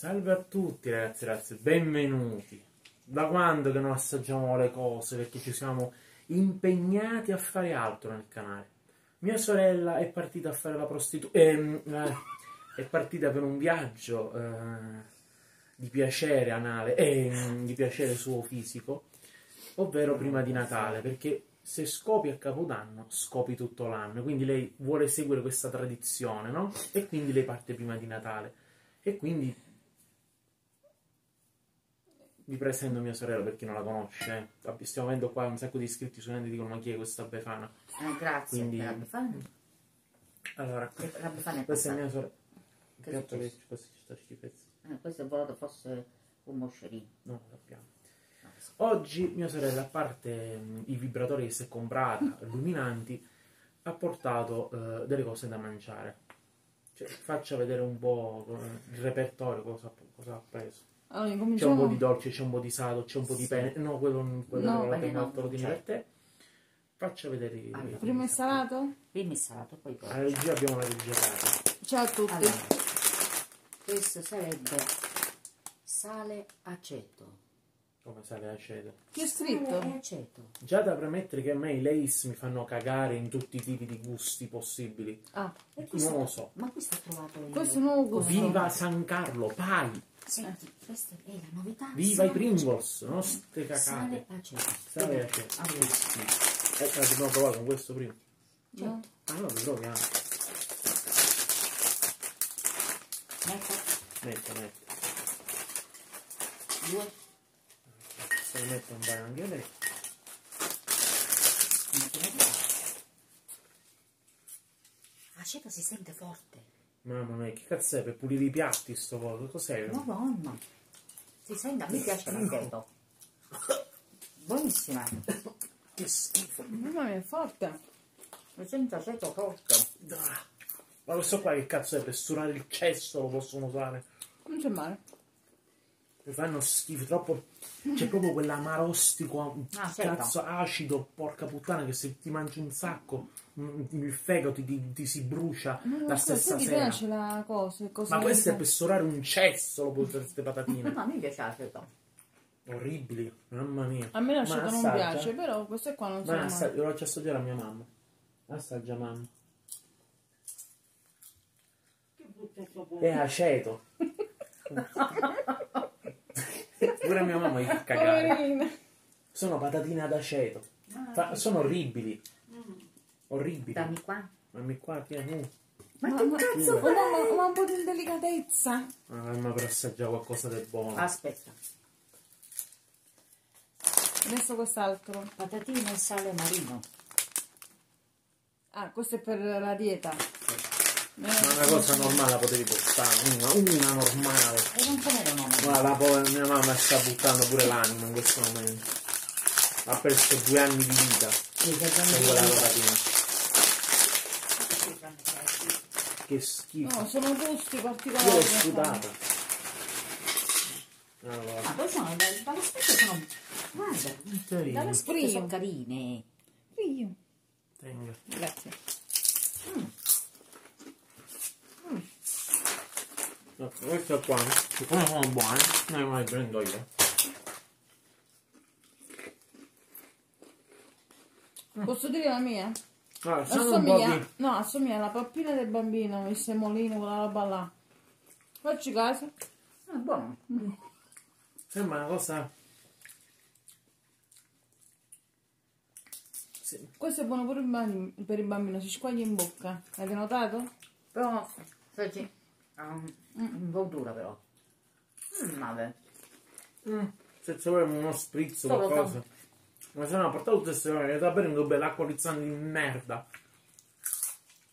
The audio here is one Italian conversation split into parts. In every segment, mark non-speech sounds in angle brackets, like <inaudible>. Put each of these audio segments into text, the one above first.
Salve a tutti ragazzi e ragazze, benvenuti. Da quando che non assaggiamo le cose perché ci siamo impegnati a fare altro nel canale. Mia sorella è partita a fare la prostituta, ehm, eh, è partita per un viaggio eh, di piacere anale, eh, di piacere suo fisico, ovvero prima di Natale, perché se scopi a Capodanno, scopi tutto l'anno. Quindi lei vuole seguire questa tradizione, no? E quindi lei parte prima di Natale. E quindi vi presento mia sorella per chi non la conosce. Stiamo avendo qua un sacco di iscritti su e dicono ma chi è questa Befana? Eh, grazie Quindi- la Befana. Allora, La Befana è questa è mia sorella. Che piatto è che così sta schifezza. Eh, questo è volato fosse un moscerino. No, lo sappiamo. Oggi mia sorella, a parte mh, i vibratori che si è comprata, <laughs> illuminanti, ha portato eh, delle cose da mangiare. Cioè, faccia vedere un po' il repertorio, cosa, cosa ha preso. Allora, C'è un po' di dolce, c'è un po' di salato, c'è un po' di pene. No, quello, quello No, non lo quelli tengo no, altro di cioè. per te. Faccia vedere i Allora, Prima il salato? Prima il salato, poi poi. Alla regia abbiamo la regia casa. Ciao a tutti. Allora, questo sarebbe sale aceto. Come sale aceto. Chi è Sale e scritto? aceto. Già da premettere che a me i lace mi fanno cagare in tutti i tipi di gusti possibili. Ah, E questo- Non lo so. Ma questo ha trovato il... questo è un nuovo gusto. Viva San Carlo, pai! Senti, questa è la novità. Viva i sale Pringles, non ste aceto. Sale cacate. aceto. Sale aceto. Ah, Che schifo. Eh, la dobbiamo provare con questo prima. No? Allora lo proviamo. Ecco, Metto, metto. due. Se ne metto un paio anche lei. Si sente forte. Mamma mia, che cazzo è per pulire i piatti sto coso? Cos'è? Madonna. Si sente, a me piace l'aceto. Buonissima. Che schifo. Mamma mia, è forte. Mi sento aceto forte. Ma questo qua che cazzo è? Per sturare il cesso lo possono usare. Non c'è male. Mi fanno schifo, troppo. C'è proprio quell'amarostico, Ah, certo. cazzo acido, porca puttana, che se ti mangi un sacco, mm, il fegato ti, ti- ti si brucia No, la no, stessa sera. piace la cosa? il coso Ma questo è che- per sturare un cesso, lo puoi usare queste patatine. No, a me piace l'aceto. Orribili, mamma mia. A me l'aceto Ma non assaggia. piace, però queste qua non sono Ma assaggia, lo faccio assaggiare a mia mamma. Assaggia mamma. È aceto. <laughs> <laughs> Pure mia mamma gli <laughs> fa cagare. Poverina. Sono patatine ad aceto. Fa- sono orribili. Orribili. Dammi qua. Mamma qua, tieni. Ma, Ma, che ma- cazzo oh, mamma, ma un po' di delicatezza. Mamma per assaggiare qualcosa del buono. Aspetta. Adesso quest'altro. Patatine e sale marino. Ah, questo è per la dieta. Ma una cosa normale la potevi portare. Una, una normale. E non ce n'era nome. Guarda, la povera mia mamma sta buttando pure l'anima in questo momento. Ha perso due anni di vita Sì, che con quella lavoratina. Che schifo. No, sono gusti Io particolari. l'ho sputata. Allora, Ma poi sono, dall'aspetto sono... Guarda, dall'aspetto sono carine. Figlio. Tenga. Grazie. Ecco, questo qua, siccome sono buoni, ne mai prendo io. Posso dire la mia? Po' Assomiglia, di... no, assomiglia alla pappina del bambino, il semolino, quella roba là. Facci caso. Ah, buono. Sembra una cosa... Sì. Questo è buono pure per il bambino, si squaglia in bocca. Avete notato? Però, senti, ha un, un po' dura però. Mm, vabbè. Mm, se ci vuole uno spritz o qualcosa. Ma se no, portate tutte queste cose, da bere bella acqua lizzante di merda.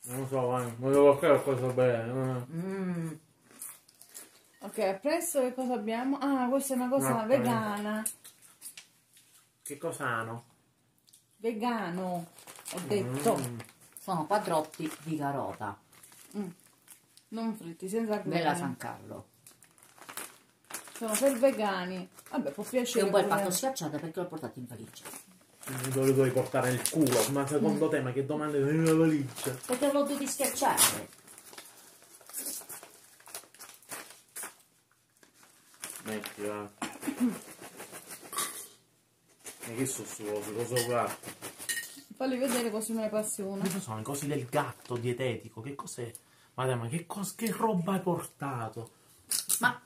Non lo so, vai, volevo qualcosa qualcosa bene. eh. Mm. Ok, appresso che cosa abbiamo? Ah, questa è una cosa No, vegana. Che cosa hanno? Vegano, ho detto. Mm. Sono quadrotti di carota. Mm. Non fritti, senza glutine. Della San Carlo. Sono per vegani. Vabbè, può piacere. un po' il fatto schiacciata perché l'ho portato in valigia. Mi lo dovevi portare nel culo, ma secondo te, ma che domande nella valigia? Perché l'ho dovuto schiacciare. Metti, va. E che sono su cose? Cosa vuoi? Falli vedere così me ne passi una. Cosa sono le cose del gatto dietetico? Che cos'è? Madonna, ma che, cos- che roba hai portato? Ma...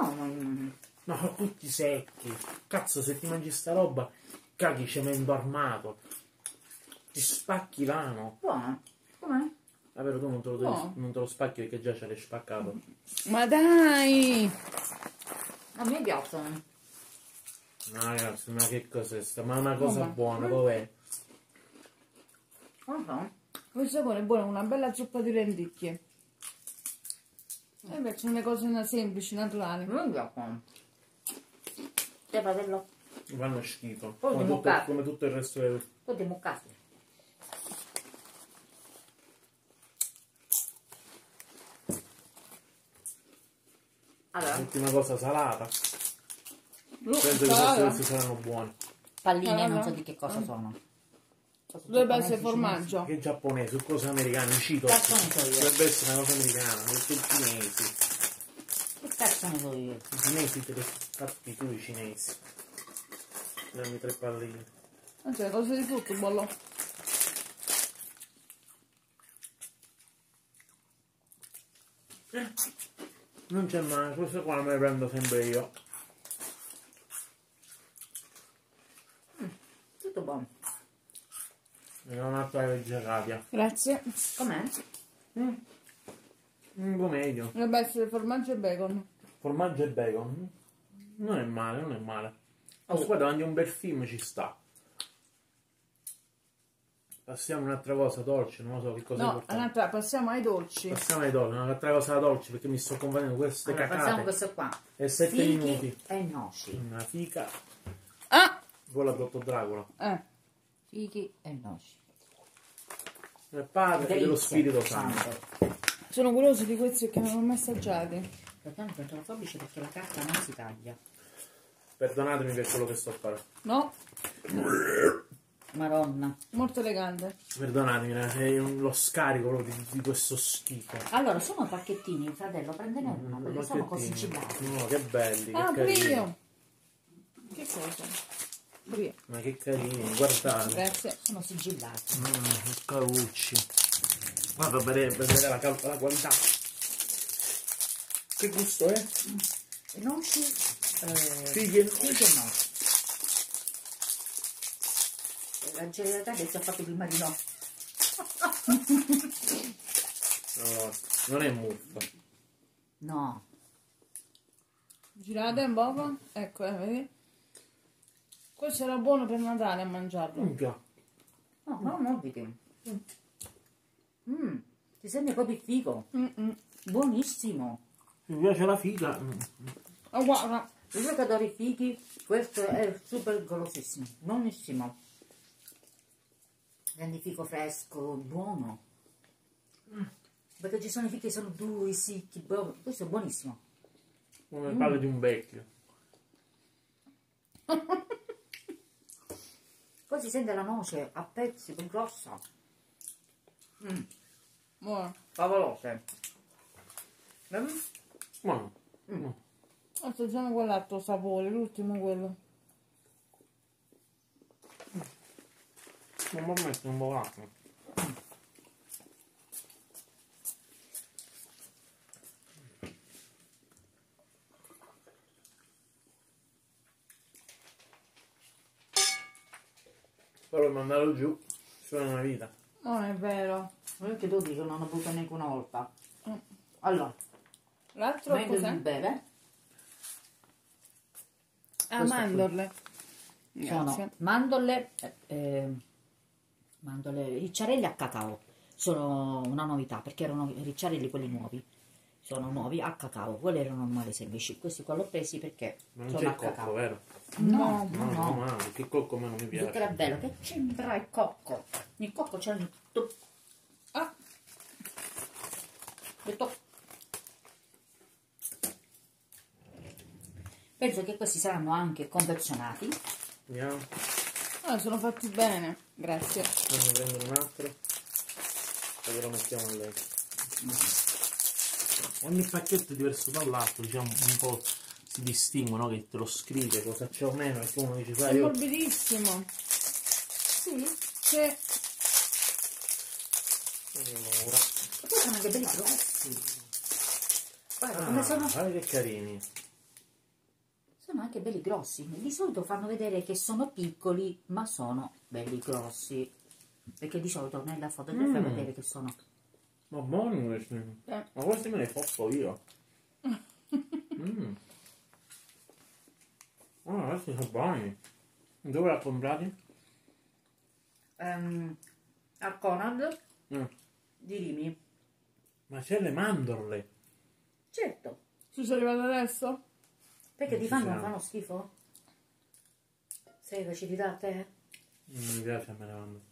No, non... No, tutti secchi. Cazzo, se ti mangi sta roba, caghi cemento armato. Ti spacchi l'ano. Buono. Com'è? Ah, vero, tu non te lo, devi- No. non te lo spacchi perché già ce l'hai spaccato. Ma dai! A me piacciono. No, ragazzi, ma che cos'è sta? Ma è una cosa Vabbè. buona, dov'è? Non so. Il sapore è buono, una bella zuppa di lenticchie. E sono le cose semplici, naturali. Non mi piacciono. Te fratello, Fanno schifo. Poi Come di tutto, come tutto il resto del... tu ti muccati. Allora, L'ultima cosa salata. Penso che queste saranno buone. palline non Allora. so di che cosa sono. Dovrebbe essere formaggio. Che giapponese, su cose americane, io. Dovrebbe essere una cosa americana, perché i cinesi. Che cazzo ne so io? I cinesi te li fatti tu i cinesi. Dammi tre palline. Non c'è cose di tutto, bollo. Non c'è mai, queste qua me le prendo sempre io. Tutto buono. E non altra vegetariana. Grazie. Com'è? Un po' meglio. Dovrebbe essere formaggio e bacon. Formaggio e bacon. Non è male, non è male. Oh. Qua davanti a un bel film ci sta. Passiamo un'altra cosa dolce, non lo so che cosa No, un'altra, passiamo ai dolci. Passiamo ai dolci, un'altra cosa dolce perché mi sto convenendo queste Allora, cacate. facciamo questo qua. E sette Fichi minuti. e noci. Una fica. Ah! Quella sotto Dracula. Eh, Fichi e noci. Del padre e dello Delizia. Spirito Santo. sono curiosi di questi che non ho mai assaggiati. Perché pentolofobici perché la carta non si taglia. Perdonatemi per quello che sto a fare. No? Maronna. Molto elegante. Perdonatemi, eh, è un- lo scarico di, di questo schifo. Allora, sono pacchettini, fratello, prendene uno, perché sono così Pacchettini. sigillati. No, che belli, che Ah, pure carini. io. Che cosa? Ma che carini, guardate. Grazie. Sono sigillati. Mm, carucci. Guarda per vedere, per vedere la, la qualità. Che gusto è? Eh, Fighi e noci. fighi e noci. E La gelatata che ci ha fatto prima di no. Allora, non è muffa. No. Girate un poco. Ecco, eh, vedi? Questo era buono per Natale a mangiarlo. Minchia. No, no, morbidi. Mm, ti sembra proprio il figo. Mm-mm. Buonissimo. Mi piace la figa. Mm. Oh, guarda. Io che adoro i fichi, questo è super golosissimo, buonissimo. Prendi fico fresco, buono. Perché ci sono i fichi che sono duri, sicchi, buono. questo è buonissimo. Come palle di un vecchio. <laughs> Poi si sente la noce a pezzi, più grossa. Mm, Buono. favolose. Mm? Ma Assaggiamo quell'altro sapore, l'ultimo quello. non mi metto un po' l'acqua. Poi per mandarlo giù vuole una vita. Non è vero. Tu dici che non ho avuto neanche una volta. Mm. Allora, L'altro meglio cos'è? di bere. Ah, questo mandorle. sono Grazie. mandorle, eh, eh, mandorle, ricciarelli a cacao. Sono una novità perché erano i ricciarelli quelli nuovi. Sono nuovi a cacao, quelli erano normali semplici. Questi qua l'ho presi perché Ma non sono c'è a il cocco, cacao. vero? No, No, no, no, no. il cocco a me non mi piace. è bello, che c'entra il cocco? Il cocco c'è in tutto. Ah, tutto. Penso che questi saranno anche confezionati. Vediamo. ah, sono fatti bene. Grazie. Fammi prendere un altro. Poi lo mettiamo a lei. Ogni pacchetto è diverso dall'altro, diciamo un po' si distinguono che te lo scrive cosa c'è o meno, perché uno dice, È sai, io morbidissimo. Sì. Sì. Allora. E poi sono anche belli grossi. Guarda come Ah, sono, guarda che carini. sono anche belli grossi. Di solito fanno vedere che sono piccoli, ma sono belli grossi. Perché di solito nella foto mm. vedere che sono. Ma buoni questi. Eh. Ma questi me li faccio io. <laughs> mm. Ah, questi sono buoni. Dove l'ha comprati? Ehm, a Conad Mm. di Rimini. Ma c'è le mandorle. Certo. Tu sei arrivato adesso? Perché Non ti ci fanno, fanno schifo? Sei facilità a te? Non mi piace a me le mandorle.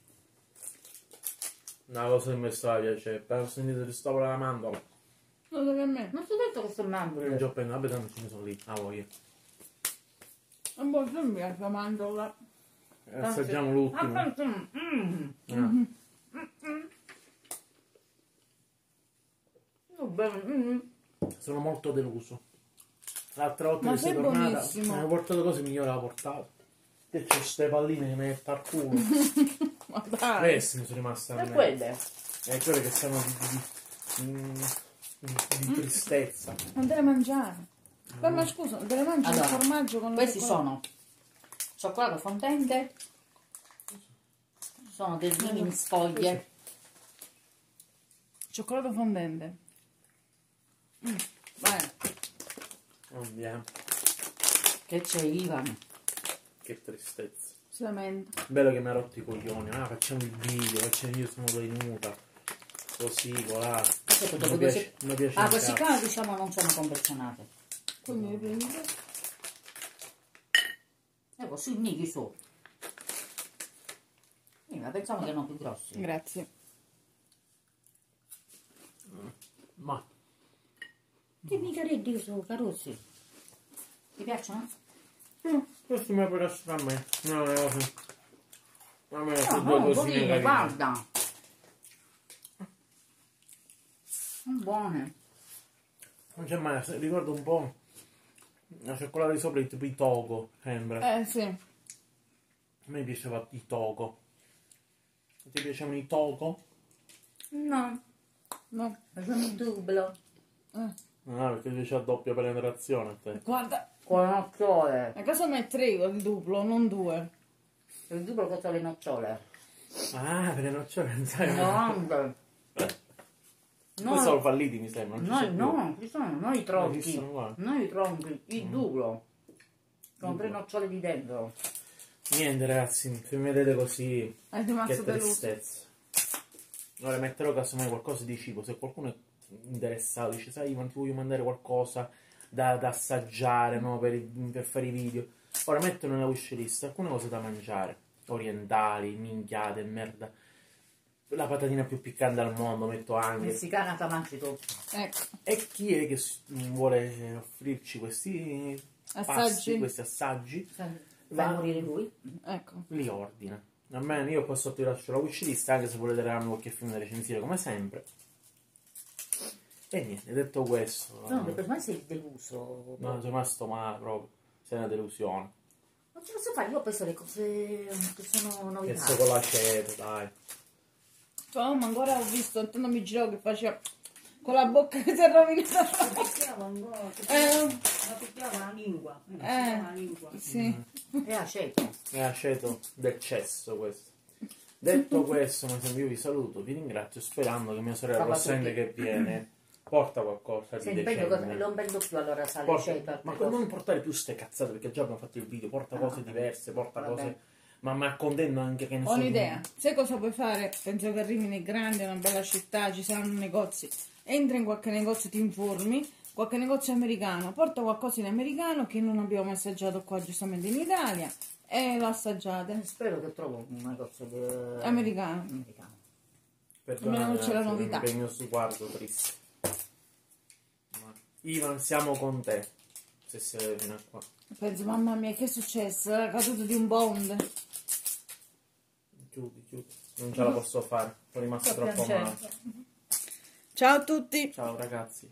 Una cosa che mi sta a piacere, per sentito di sto la mandorla. Non so che a me. Non ho detto che sono Non mandorle. ci ho pensato, vabbè tanto ce ne sono lì, a voglia. È un po' più mi piace la mandorla. Assaggiamo Ah, l'ultimo. mm. Ah. Oh, mm. Sono molto deluso. L'altra volta Ma che sei tornata mi hai portato cose migliori la portato. Che c'è ste palline che mi mette al culo. <laughs> Ma dai. Queste mi sono rimaste a E me. quelle? E quelle che sono di, di, di- di- di tristezza. Non te le mangiare. Poi, ma scusa, te le mangi Allora, il formaggio con Questi con- sono cioccolato fondente, sono dei mini sfoglie. Cioccolato fondente. Mm, Vai. Andiamo. Che c'è Ivan? Che tristezza. Si lamenta. Bello che mi ha rotto i coglioni. Ah, facciamo il video, facciamo io sono venuta. Così, colà. Aspetta, Non piace, se- non mi piace Ah, questi qua diciamo non sono confezionati. Quindi prendi. Ecco, sui nidi su. Sì, ma pensavo che erano più grossi. Grazie. Ma Che mica rendi su, Caruzzi? Ti piacciono? Questo mi piace a me. No, no, no. A me No, no, pochino, carine. guarda. Sono buone. Non c'è mai, ricordo un po' la cioccolata di sopra tipo i Togo, sembra. Eh sì. A me piaceva i Togo. Ti piacevano i Togo? No, No. sono un dublo. Eh. Ah, perché ti piaceva doppia penetrazione a te. Guarda, Con le nocciole. a casa me tre il duplo, non due. Il dublo costa le nocciole. Ah, perché non c'è pensare. No, amore. Poi sono No, falliti mi sembra. Non ci noi no, ci sono, noi i tronchi. Noi i tronchi, il dublo. Sono tre Dublo. nocciole di dentro. Niente ragazzi, se mi vedete così, È che tristezza. Ora metterò casomai qualcosa di cibo, se qualcuno è interessato, dice sai Ivan ti voglio mandare qualcosa da, da assaggiare no, per, i- per fare i video. Ora metto nella wishlist alcune cose da mangiare, orientali, minchiate, merda. La patatina più piccante al mondo metto anche. Messicana te mangi tu. Ecco. E chi è che vuole offrirci questi Assaggi. passi, questi assaggi? Fai Va. morire lui. Ecco. li ordina. A me, io qua sotto vi lascio la wishlist, anche se volete darmi qualche film da recensire come sempre. E niente, detto questo, No, no, per me sei deluso. no, sono rimasto male proprio. Sei una delusione. Non ce lo so fare, io ho preso le cose che sono novità. so con l'aceto, dai. Cioè, ma ancora ho visto, intanto mi girò che faceva con la bocca che si è rovinata. picchiava ancora, <laughs> Eh, la picchiava la lingua, eh, Eh. picchiava la lingua. sì. È aceto. È l'aceto del cesso questo. Detto questo, ma io vi saluto, vi ringrazio sperando che mia sorella Parla prossamente tutti. che viene porta qualcosa di Senti, prendo cosa, decente. non prendo più allora sale Porta- aceto. ma cose. non portare più ste cazzate perché già abbiamo fatto il video, porta Ah, cose diverse, porta Vabbè. cose. Ma mi accontento anche che ne Ho so- un'idea. Sai cosa puoi fare? Penso che Rimini è grande, è una bella città, ci saranno negozi. Entra in qualche negozio, ti informi, qualche negozio americano, porta qualcosa in americano che non abbiamo mai assaggiato qua giustamente in Italia e lo assaggiate. Spero che trovo un negozio di... Americano. americano. Perdonate, Almeno c'è la novità. Il mio sguardo triste. Ivan, siamo con te. Se sei fino a qua. Penso, mamma mia, che è successo? È caduto di un bond. Chiudi, chiudi. Non ce la posso fare. Sono rimasto Sto troppo male. Ciao a tutti! Ciao ragazzi.